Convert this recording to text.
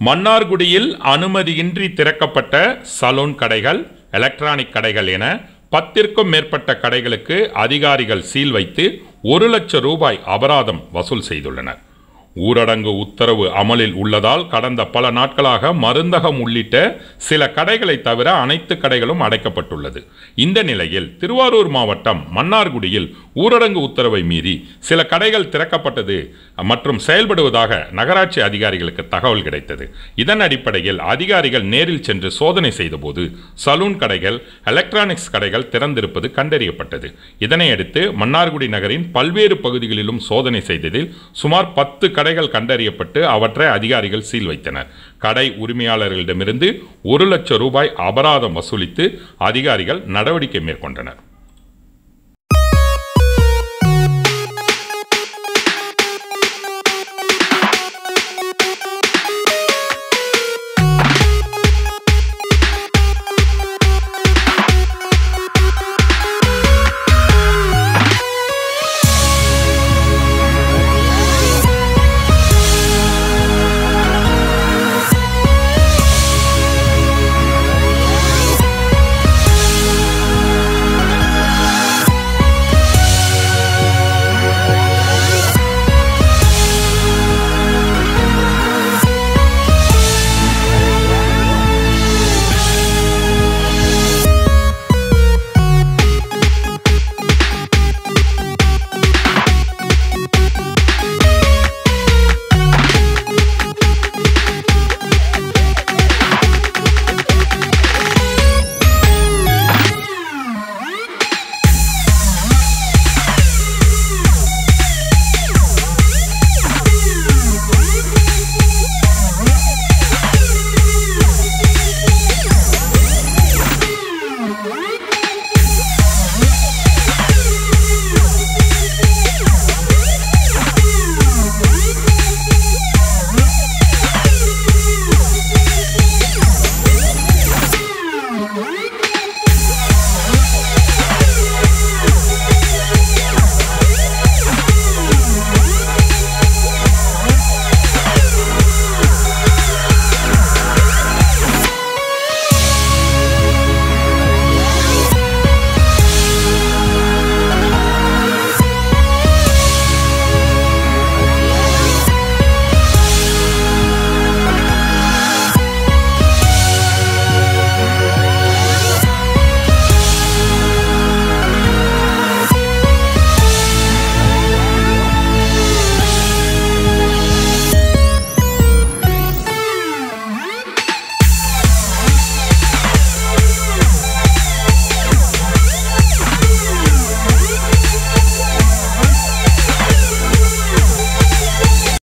மன்னார்குடியில் அனுமதியின்றி திறக்கப்பட்ட சலூன் கடைகள் எலக்ட்ரானிக் கடைகள் என பத்திற்கும் மேற்பட்ட கடைகளுக்கு அதிகாரிகள் சீல் வைத்து ஒரு லட்சம் ரூபாய் அபராதம் வசூல் செய்துள்ளனர். ஊரடங்கு உத்தரவு அமலில் உள்ளதால் கடந்த பல நாட்களாக மருந்தகம் உள்ளிட்ட சில கடைகளை தவிர அனைத்து கடைகளும் அடைக்கப்பட்டுள்ளது. இந்த நிலையில் திருவாரூர் மாவட்டம் மன்னார்குடியில் ஊரடங்கு உத்தரவை மீறி சில கடைகள் திறக்கப்பட்டது மற்றும் செயல்படுவதாக நகராட்சி அதிகாரிகளுக்கு தகவல் கிடைத்தது. இதன் அடிப்படையில் அதிகாரிகள் நேரில் சென்று சோதனை செய்தபோது சலூன் கடைகள் எலக்ட்ரானிக்ஸ் கடைகள் திறந்திருப்பது கண்டறியப்பட்டது. இதனையடுத்து மன்னார்குடி நகரின் பல்வேறு பகுதிகளிலும் சோதனை செய்ததில் சுமார் பத்து கடைகள் கண்டறியப்பட்டு அவற்றை அதிகாரிகள் சீல் வைத்தனர். கடை உரிமையாளர்களிடமிருந்து ஒரு லட்சம் ரூபாய் அபராதம் வசூலித்து அதிகாரிகள் நடவடிக்கை மேற்கொண்டனர்.